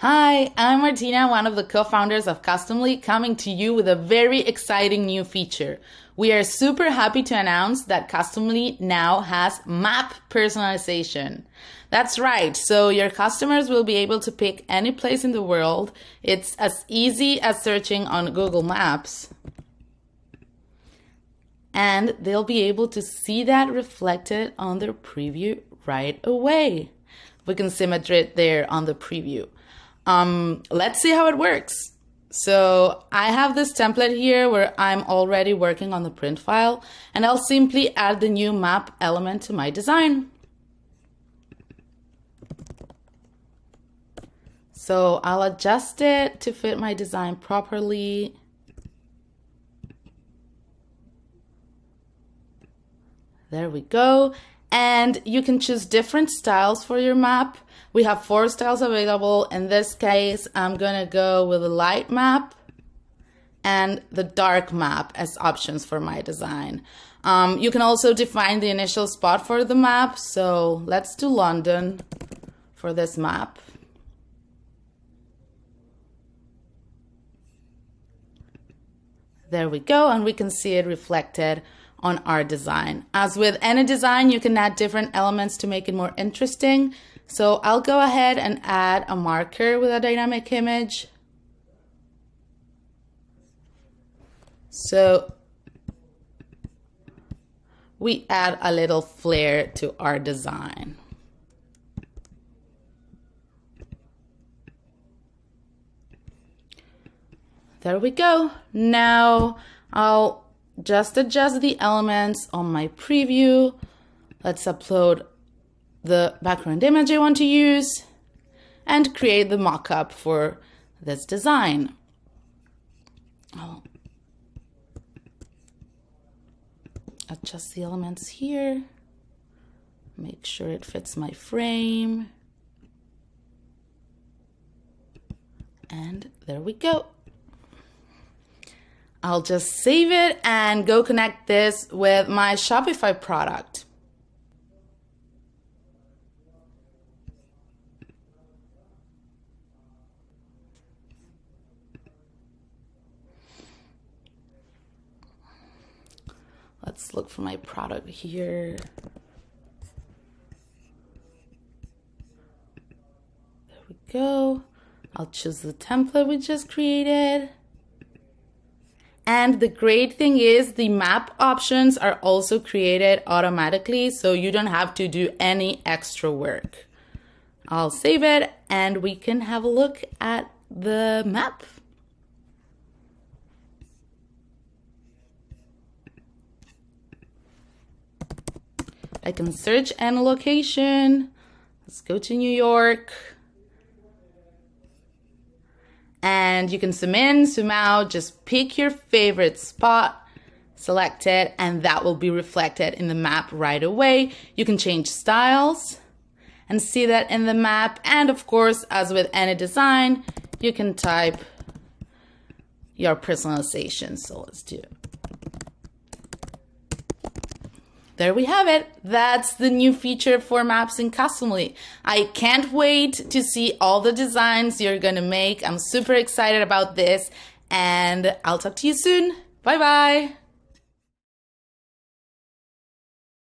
Hi, I'm Martina, one of the co-founders of Customily, coming to you with a very exciting new feature. We are super happy to announce that Customily now has map personalization. That's right. So your customers will be able to pick any place in the world. It's as easy as searching on Google Maps. And they'll be able to see that reflected on their preview right away. We can see Madrid there on the preview. Um, let's see how it works. So I have this template here where I'm already working on the print file and I'll simply add the new map element to my design. So I'll adjust it to fit my design properly. There we go. And you can choose different styles for your map. We have four styles available. In this case, I'm gonna go with a light map and the dark map as options for my design. Um, you can also define the initial spot for the map. So let's do London for this map. There we go, and we can see it reflected on our design. As with any design, you can add different elements to make it more interesting. So I'll go ahead and add a marker with a dynamic image. So we add a little flair to our design. There we go. Now I'll just adjust the elements on my preview. Let's upload the background image I want to use and create the mockup for this design. I'll adjust the elements here, make sure it fits my frame. And there we go. I'll just save it and go connect this with my Shopify product. Let's look for my product here. There we go. I'll choose the template we just created. And the great thing is the map options are also created automatically, so you don't have to do any extra work. I'll save it and we can have a look at the map. I can search any location. Let's go to New York. And you can zoom in, zoom out, just pick your favorite spot, select it, and that will be reflected in the map right away. You can change styles and see that in the map. And of course, as with any design, you can type your personalization. So let's do there we have it. That's the new feature for Maps in Customily. I can't wait to see all the designs you're gonna make. I'm super excited about this and I'll talk to you soon. Bye bye.